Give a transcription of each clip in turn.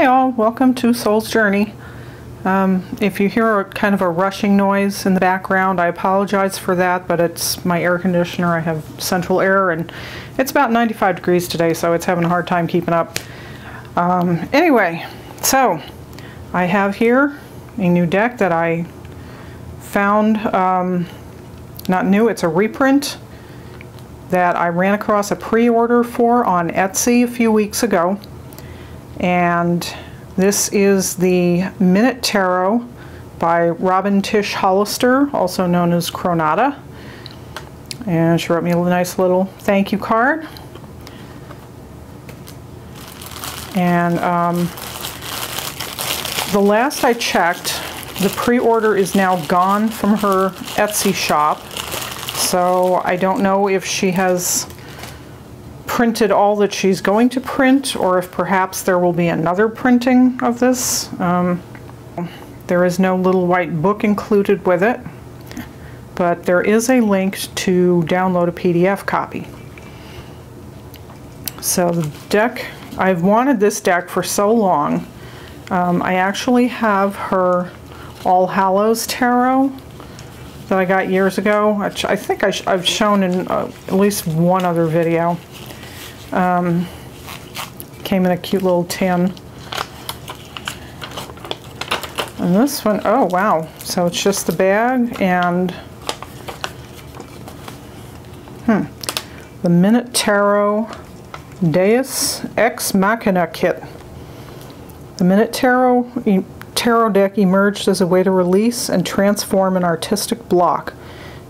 Hi all, welcome to Soul's Journey. Um, if you hear a kind of a rushing noise in the background, I apologize for that, but it's my air conditioner. I have central air and it's about 95 degrees today, so it's having a hard time keeping up. Um, anyway, so I have here a new deck that I found, um, not new, it's a reprint that I ran across a pre-order for on Etsy a few weeks ago. And this is the Minute Tarot by Robyn Tisch Hollister, also known as Chronata. And she wrote me a nice little thank you card. And um, the last I checked, the pre-order is now gone from her Etsy shop. So I don't know if she has printed all that she's going to print or if perhaps there will be another printing of this. Um, there is no little white book included with it, but there is a link to download a PDF copy. So the deck, I've wanted this deck for so long. Um, I actually have her All Hallows Tarot that I got years ago. I think I have shown in uh, at least one other video. Um, came in a cute little tin. And this one, oh wow. So it's just the bag and, hmm, the Minute Tarot Deus Ex Machina Kit. The Minute Tarot tarot deck emerged as a way to release and transform an artistic block.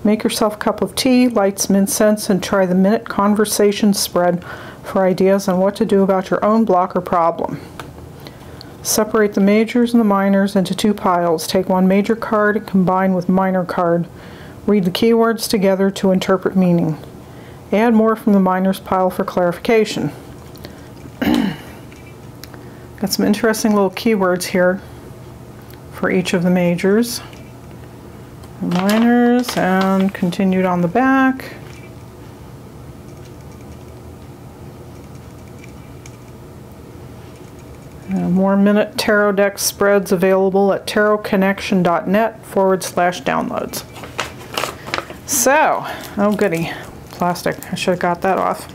Make yourself a cup of tea, light some incense, and try the minute conversation spread for ideas on what to do about your own block or problem. Separate the majors and the minors into two piles. Take one major card and combine with minor card. Read the keywords together to interpret meaning. Add more from the minors pile for clarification. Got some interesting little keywords here for each of the majors. Minors and continued on the back. More Minute Tarot deck spreads available at tarotconnection.net forward slash downloads. So, oh goody, plastic. I should have got that off.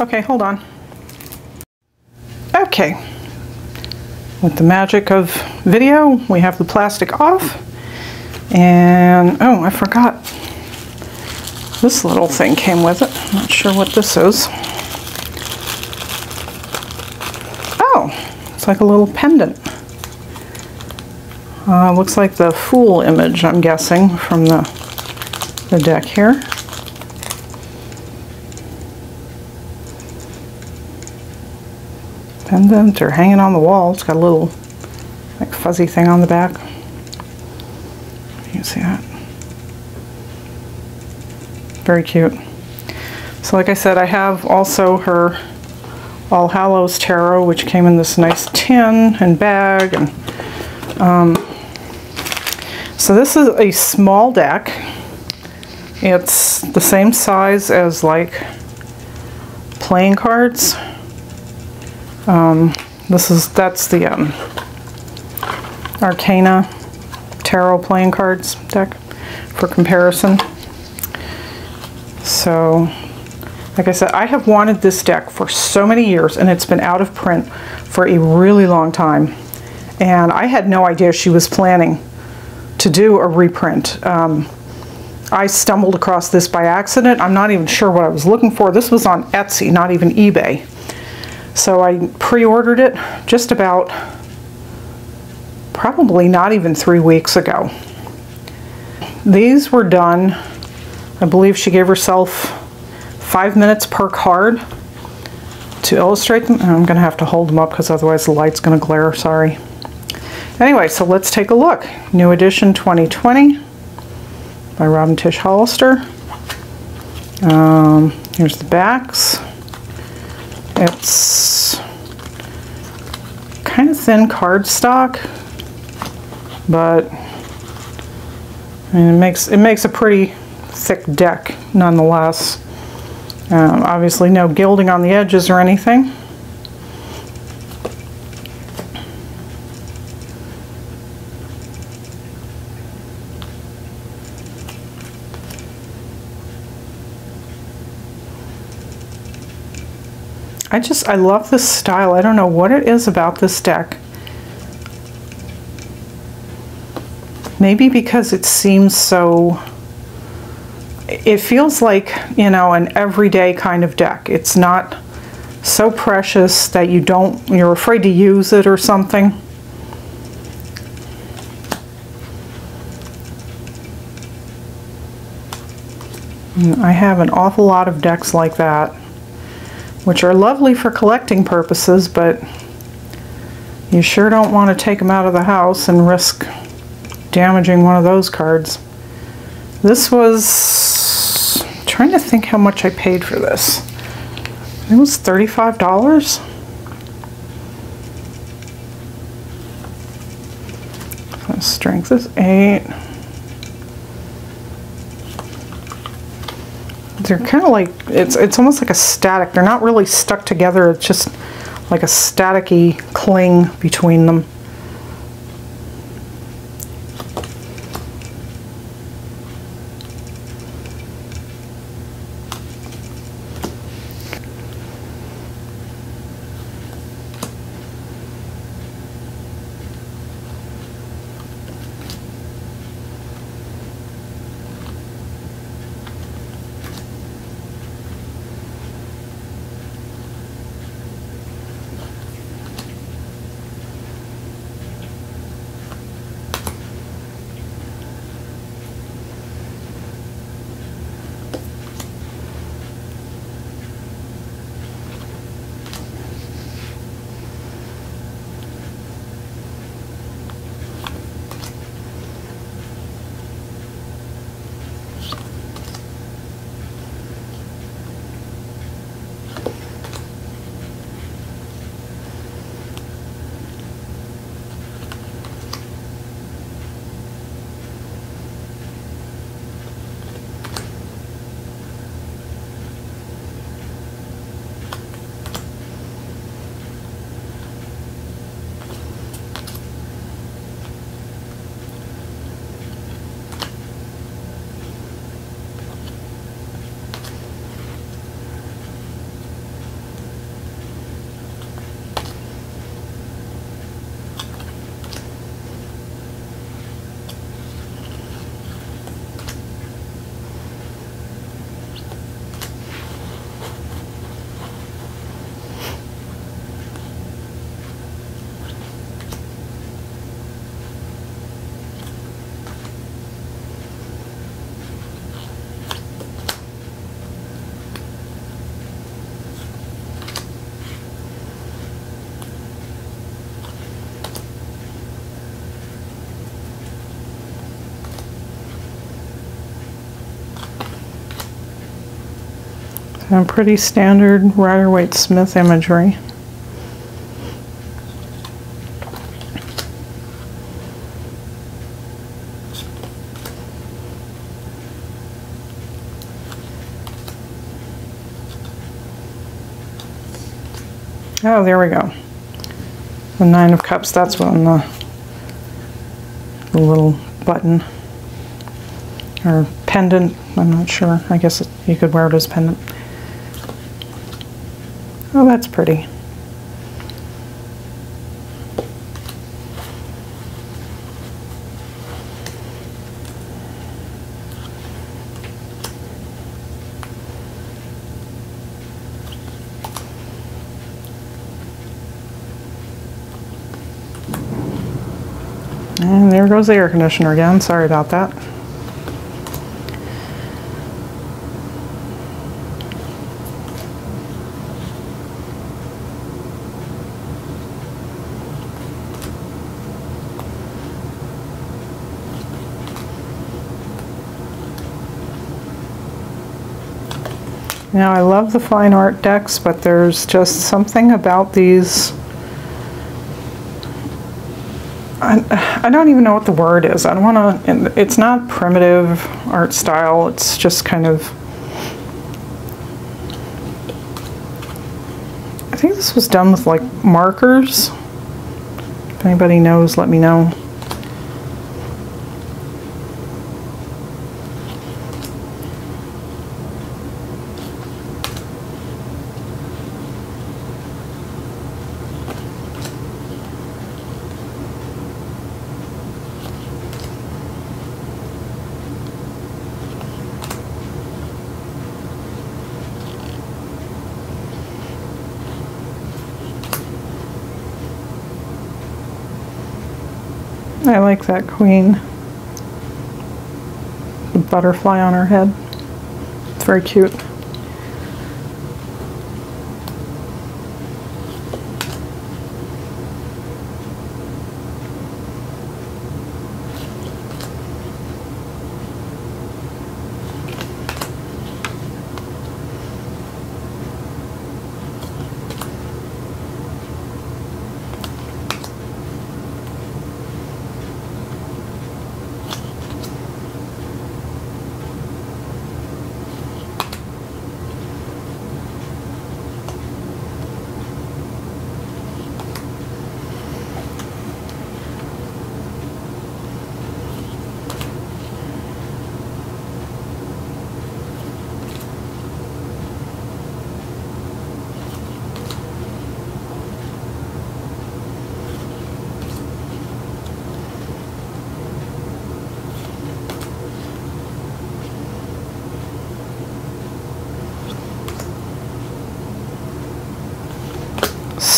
Okay, hold on. Okay, with the magic of video, we have the plastic off. And, oh, I forgot. This little thing came with it. Not sure what this is. Oh, like a little pendant. Uh, looks like the Fool image, I'm guessing, from the, the deck here. pendant or hanging on the wall. It's got a little like fuzzy thing on the back. You can see that. Very cute. So like I said, I have also her All Hallows Tarot, which came in this nice tin and bag. and um, So this is a small deck. It's the same size as like playing cards. Um, this is, that's the um, Arcana Tarot playing cards deck for comparison. So, like I said, I have wanted this deck for so many years and it's been out of print for a really long time. And I had no idea she was planning to do a reprint. Um, I stumbled across this by accident. I'm not even sure what I was looking for. This was on Etsy, not even eBay. So I pre-ordered it just about probably not even three weeks ago. These were done, I believe she gave herself five minutes per card to illustrate them. I'm going to have to hold them up because otherwise the light's going to glare, sorry. Anyway, so let's take a look. New edition 2020 by Robyn Tisch Hollister. Um, here's the backs. It's kind of thin cardstock, but I mean, it makes it makes a pretty thick deck nonetheless. Um, obviously no gilding on the edges or anything. I just, I love this style. I don't know what it is about this deck. Maybe because it seems so it feels like, you know, an everyday kind of deck. It's not so precious that you don't, you're afraid to use it or something. I have an awful lot of decks like that, which are lovely for collecting purposes, but you sure don't want to take them out of the house and risk damaging one of those cards. This was, I'm trying to think how much I paid for this. It was $35. strength is 8. They're kind of like, it's, it's almost like a static. They're not really stuck together. It's just like a staticky cling between them. Pretty standard Rider-Waite-Smith imagery. Oh, there we go. The Nine of Cups, that's one the, uh, the little button or pendant. I'm not sure. I guess you could wear it as pendant. Oh, that's pretty. And there goes the air conditioner again. Sorry about that. Now I love the fine art decks, but there's just something about these I, I don't even know what the word is. I don't want to, it's not primitive art style. It's just kind of, I think this was done with like markers. If anybody knows, let me know. I like that queen. The butterfly on her head. It's very cute.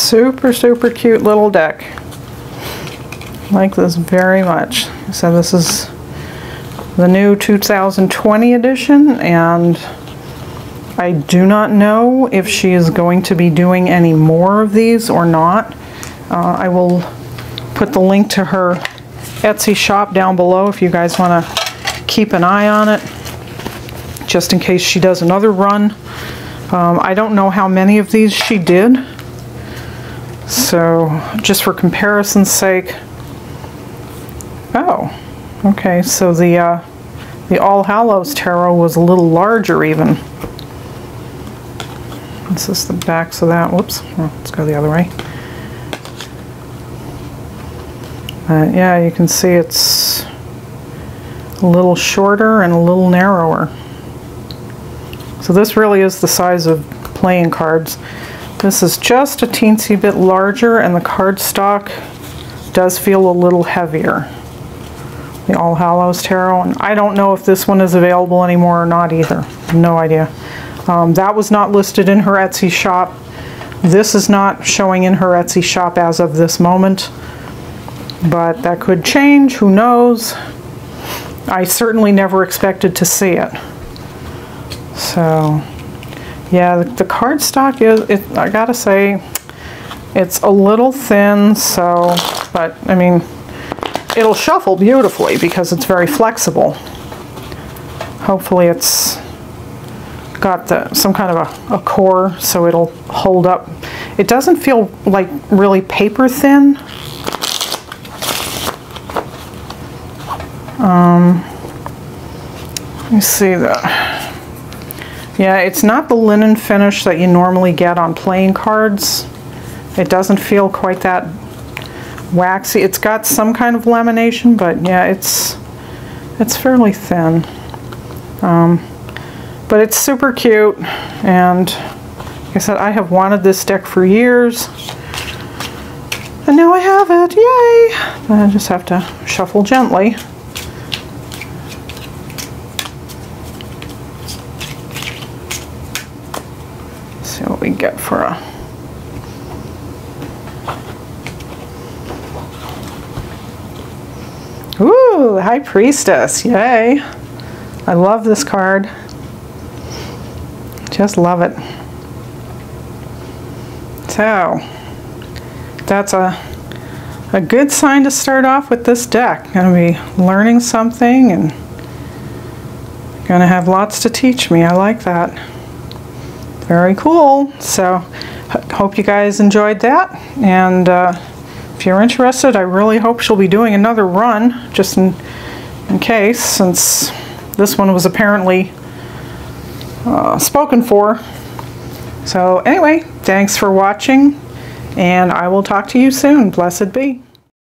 Super, super cute little deck. Like this very much. So this is the new 2020 edition and I do not know if she is going to be doing any more of these or not. Uh, I will put the link to her Etsy shop down below if you guys want to keep an eye on it just in case she does another run. Um, I don't know how many of these she did. So just for comparison's sake, oh, okay, so the, uh, the All Hallows Tarot was a little larger even. This is the backs of that, whoops, well, let's go the other way. Uh, yeah, you can see it's a little shorter and a little narrower. So this really is the size of playing cards. This is just a teensy bit larger and the cardstock does feel a little heavier. The All Hallows Tarot. And I don't know if this one is available anymore or not either. No idea. Um, that was not listed in her Etsy shop. This is not showing in her Etsy shop as of this moment. But that could change. Who knows? I certainly never expected to see it. So yeah, the, cardstock is, it, I gotta say, it's a little thin, so, but I mean, it'll shuffle beautifully because it's very flexible. Hopefully it's got the, some kind of a, a core so it'll hold up. It doesn't feel like really paper thin. Um, let me see that. Yeah, it's not the linen finish that you normally get on playing cards. It doesn't feel quite that waxy. It's got some kind of lamination, but yeah, it's it's fairly thin. Um, but it's super cute, and like I said, I have wanted this deck for years. And now I have it, yay! I just have to shuffle gently. we get for a Ooh, High Priestess, yay. I love this card. Just love it. So, that's a, a good sign to start off with this deck. Gonna be learning something and gonna have lots to teach me. I like that. Very cool. So hope you guys enjoyed that. And uh, if you're interested, I really hope she'll be doing another run, just in, in case, since this one was apparently uh, spoken for. So anyway, thanks for watching, and I will talk to you soon. Blessed be.